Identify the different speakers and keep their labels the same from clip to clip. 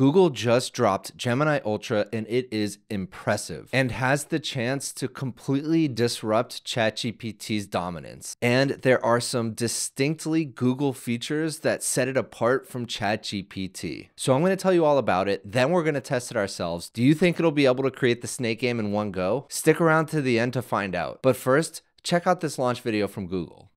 Speaker 1: Google just dropped Gemini Ultra and it is impressive and has the chance to completely disrupt ChatGPT's dominance. And there are some distinctly Google features that set it apart from ChatGPT. So I'm going to tell you all about it, then we're going to test it ourselves. Do you think it'll be able to create the snake game in one go? Stick around to the end to find out. But first, check out this launch video from Google.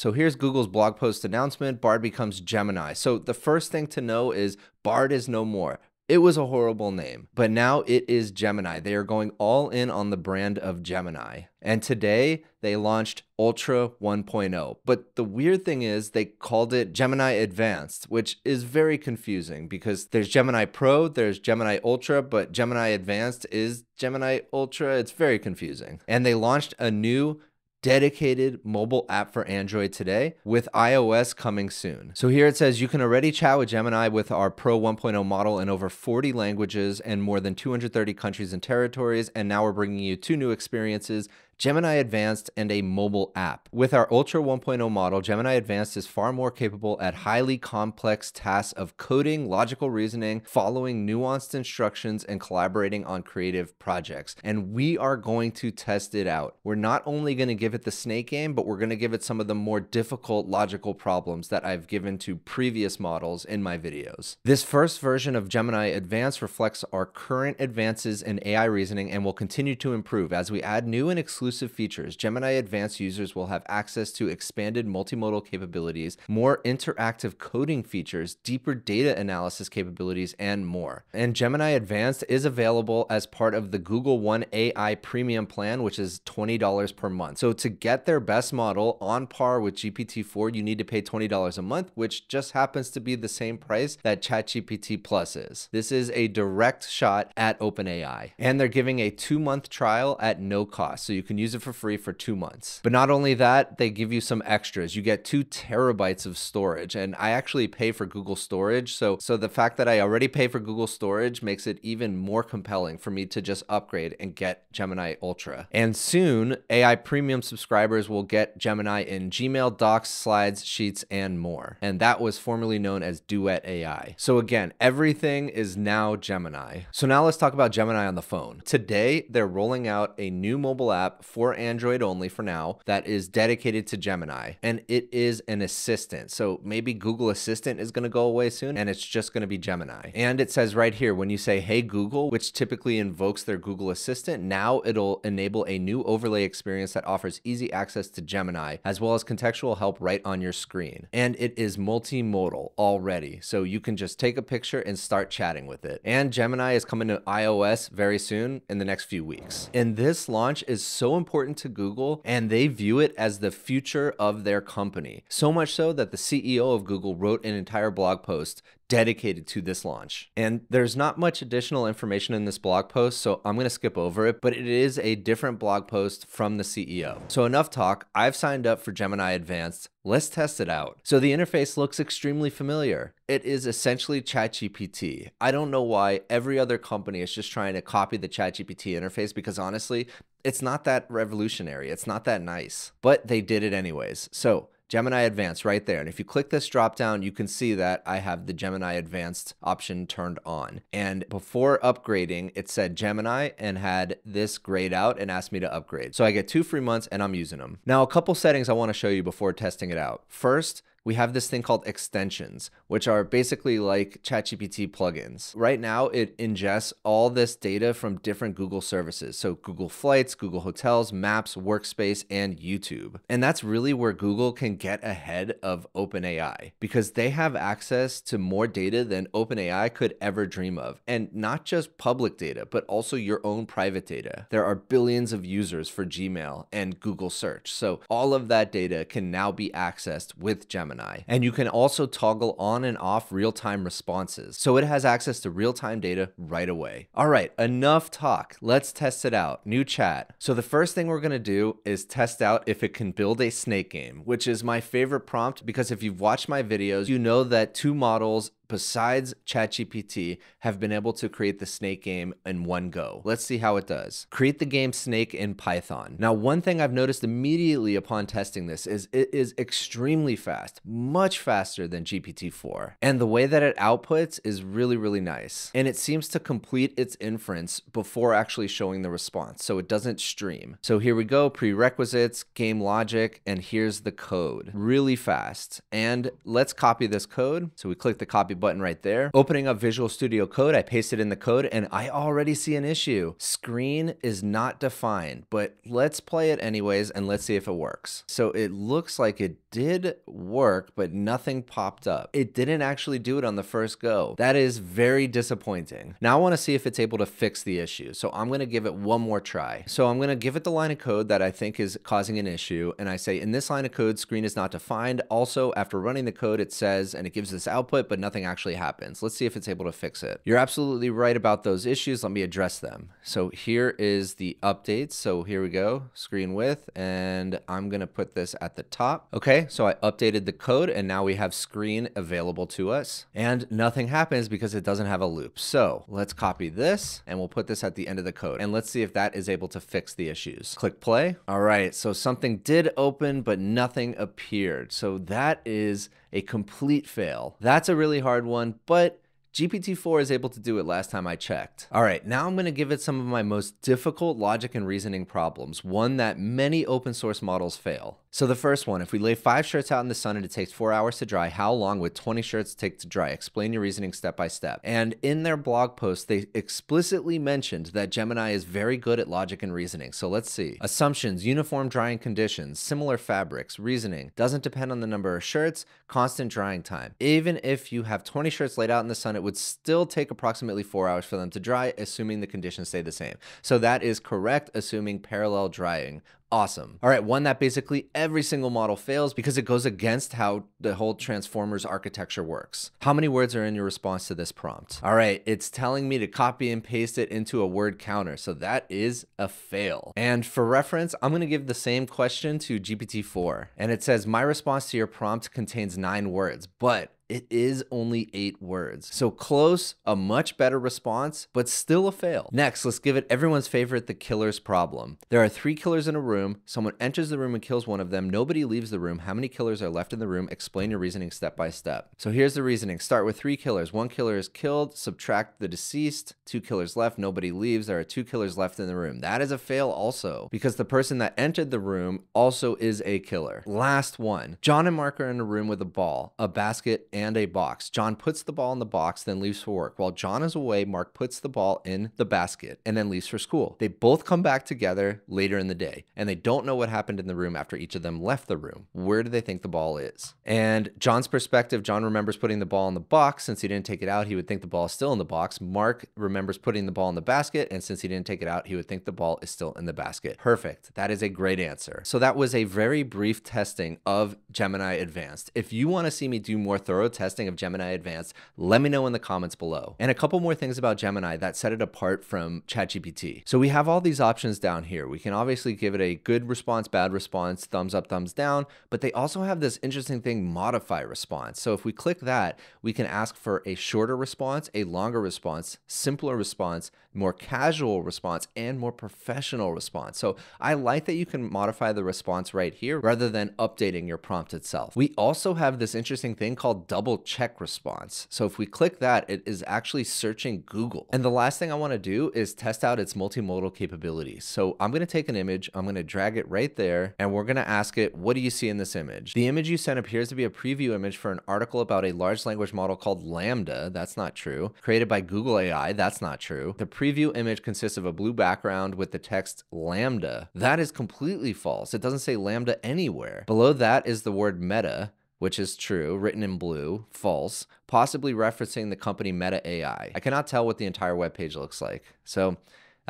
Speaker 1: So here's Google's blog post announcement Bard becomes Gemini. So the first thing to know is Bard is no more. It was a horrible name, but now it is Gemini. They are going all in on the brand of Gemini. And today they launched Ultra 1.0. But the weird thing is they called it Gemini Advanced, which is very confusing because there's Gemini Pro, there's Gemini Ultra, but Gemini Advanced is Gemini Ultra. It's very confusing. And they launched a new dedicated mobile app for Android today with iOS coming soon. So here it says you can already chat with Gemini with our Pro 1.0 model in over 40 languages and more than 230 countries and territories. And now we're bringing you two new experiences Gemini Advanced, and a mobile app. With our Ultra 1.0 model, Gemini Advanced is far more capable at highly complex tasks of coding, logical reasoning, following nuanced instructions, and collaborating on creative projects. And we are going to test it out. We're not only going to give it the snake game, but we're going to give it some of the more difficult logical problems that I've given to previous models in my videos. This first version of Gemini Advanced reflects our current advances in AI reasoning and will continue to improve as we add new and exclusive exclusive features, Gemini Advanced users will have access to expanded multimodal capabilities, more interactive coding features, deeper data analysis capabilities, and more. And Gemini Advanced is available as part of the Google One AI Premium plan, which is $20 per month. So to get their best model on par with GPT-4, you need to pay $20 a month, which just happens to be the same price that ChatGPT Plus is. This is a direct shot at OpenAI. And they're giving a two-month trial at no cost. So you can use it for free for two months. But not only that, they give you some extras. You get two terabytes of storage, and I actually pay for Google Storage. So, so the fact that I already pay for Google Storage makes it even more compelling for me to just upgrade and get Gemini Ultra. And soon, AI Premium subscribers will get Gemini in Gmail, Docs, Slides, Sheets, and more. And that was formerly known as Duet AI. So again, everything is now Gemini. So now let's talk about Gemini on the phone. Today, they're rolling out a new mobile app for Android only for now that is dedicated to Gemini and it is an assistant. So maybe Google Assistant is going to go away soon and it's just going to be Gemini. And it says right here when you say, Hey Google, which typically invokes their Google Assistant, now it'll enable a new overlay experience that offers easy access to Gemini as well as contextual help right on your screen. And it is multimodal already. So you can just take a picture and start chatting with it. And Gemini is coming to iOS very soon in the next few weeks. And this launch is so important to Google and they view it as the future of their company. So much so that the CEO of Google wrote an entire blog post dedicated to this launch. And there's not much additional information in this blog post, so I'm going to skip over it, but it is a different blog post from the CEO. So enough talk. I've signed up for Gemini Advanced. Let's test it out. So the interface looks extremely familiar. It is essentially ChatGPT. I don't know why every other company is just trying to copy the ChatGPT interface because honestly, it's not that revolutionary. It's not that nice, but they did it anyways. So Gemini Advanced right there. And if you click this drop down, you can see that I have the Gemini Advanced option turned on. And before upgrading, it said Gemini and had this grayed out and asked me to upgrade. So I get two free months and I'm using them. Now, a couple settings I want to show you before testing it out. First, we have this thing called extensions, which are basically like ChatGPT plugins. Right now, it ingests all this data from different Google services. So, Google Flights, Google Hotels, Maps, Workspace, and YouTube. And that's really where Google can get ahead of OpenAI because they have access to more data than OpenAI could ever dream of. And not just public data, but also your own private data. There are billions of users for Gmail and Google Search. So, all of that data can now be accessed with Gemini. Gemini. And you can also toggle on and off real time responses. So it has access to real time data right away. All right, enough talk. Let's test it out. New chat. So the first thing we're going to do is test out if it can build a snake game, which is my favorite prompt because if you've watched my videos, you know that two models besides ChatGPT, have been able to create the Snake game in one go. Let's see how it does. Create the game Snake in Python. Now, one thing I've noticed immediately upon testing this is it is extremely fast, much faster than GPT-4. And the way that it outputs is really, really nice. And it seems to complete its inference before actually showing the response. So it doesn't stream. So here we go, prerequisites, game logic, and here's the code. Really fast. And let's copy this code. So we click the copy button right there. Opening up Visual Studio Code, I pasted in the code and I already see an issue. Screen is not defined, but let's play it anyways and let's see if it works. So it looks like it did work, but nothing popped up. It didn't actually do it on the first go. That is very disappointing. Now I want to see if it's able to fix the issue. So I'm going to give it one more try. So I'm going to give it the line of code that I think is causing an issue. And I say, in this line of code, screen is not defined. Also, after running the code, it says, and it gives this output, but nothing actually happens. Let's see if it's able to fix it. You're absolutely right about those issues. Let me address them. So here is the updates. So here we go, screen width, and I'm going to put this at the top. Okay so I updated the code and now we have screen available to us and nothing happens because it doesn't have a loop. So let's copy this and we'll put this at the end of the code and let's see if that is able to fix the issues. Click play. All right, so something did open, but nothing appeared. So that is a complete fail. That's a really hard one, but GPT-4 is able to do it last time I checked. All right, now I'm gonna give it some of my most difficult logic and reasoning problems, one that many open source models fail. So the first one, if we lay five shirts out in the sun and it takes four hours to dry, how long would 20 shirts take to dry? Explain your reasoning step by step. And in their blog post, they explicitly mentioned that Gemini is very good at logic and reasoning. So let's see. Assumptions, uniform drying conditions, similar fabrics, reasoning, doesn't depend on the number of shirts, constant drying time. Even if you have 20 shirts laid out in the sun, it would still take approximately four hours for them to dry, assuming the conditions stay the same. So that is correct, assuming parallel drying awesome. All right, one that basically every single model fails because it goes against how the whole Transformers architecture works. How many words are in your response to this prompt? All right, it's telling me to copy and paste it into a word counter. So that is a fail. And for reference, I'm gonna give the same question to GPT-4. And it says, my response to your prompt contains nine words, but it is only eight words. So close, a much better response, but still a fail. Next, let's give it everyone's favorite, the killer's problem. There are three killers in a room. Someone enters the room and kills one of them. Nobody leaves the room. How many killers are left in the room? Explain your reasoning step by step. So here's the reasoning. Start with three killers. One killer is killed, subtract the deceased, two killers left, nobody leaves. There are two killers left in the room. That is a fail also because the person that entered the room also is a killer. Last one. John and Mark are in a room with a ball, a basket, and a box. John puts the ball in the box, then leaves for work. While John is away, Mark puts the ball in the basket and then leaves for school. They both come back together later in the day and they don't know what happened in the room after each of them left the room. Where do they think the ball is? And John's perspective, John remembers putting the ball in the box. Since he didn't take it out, he would think the ball is still in the box. Mark remembers putting the ball in the basket. And since he didn't take it out, he would think the ball is still in the basket. Perfect. That is a great answer. So that was a very brief testing of Gemini Advanced. If you want to see me do more thorough testing of Gemini Advanced, let me know in the comments below. And a couple more things about Gemini that set it apart from ChatGPT. So we have all these options down here. We can obviously give it a good response, bad response, thumbs up, thumbs down, but they also have this interesting thing, modify response. So if we click that, we can ask for a shorter response, a longer response, simpler response, more casual response, and more professional response. So I like that you can modify the response right here rather than updating your prompt itself. We also have this interesting thing called double check response. So if we click that, it is actually searching Google. And the last thing I wanna do is test out its multimodal capabilities. So I'm gonna take an image, I'm gonna drag it right there, and we're gonna ask it, what do you see in this image? The image you sent appears to be a preview image for an article about a large language model called Lambda. That's not true. Created by Google AI. That's not true. The preview image consists of a blue background with the text Lambda. That is completely false. It doesn't say Lambda anywhere. Below that is the word meta, which is true, written in blue, false, possibly referencing the company Meta AI. I cannot tell what the entire web page looks like. So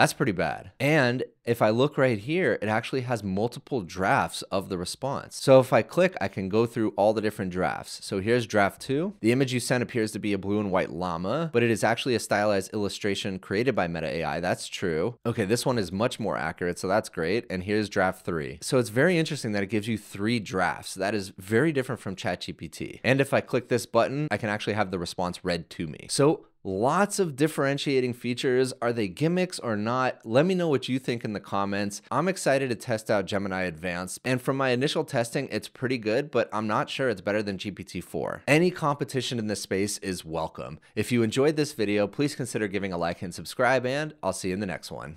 Speaker 1: that's pretty bad. And if I look right here, it actually has multiple drafts of the response. So if I click, I can go through all the different drafts. So here's draft two. The image you sent appears to be a blue and white llama, but it is actually a stylized illustration created by Meta AI. That's true. Okay, this one is much more accurate, so that's great. And here's draft three. So it's very interesting that it gives you three drafts. That is very different from ChatGPT. And if I click this button, I can actually have the response read to me. So Lots of differentiating features. Are they gimmicks or not? Let me know what you think in the comments. I'm excited to test out Gemini Advanced. And from my initial testing, it's pretty good, but I'm not sure it's better than GPT-4. Any competition in this space is welcome. If you enjoyed this video, please consider giving a like and subscribe, and I'll see you in the next one.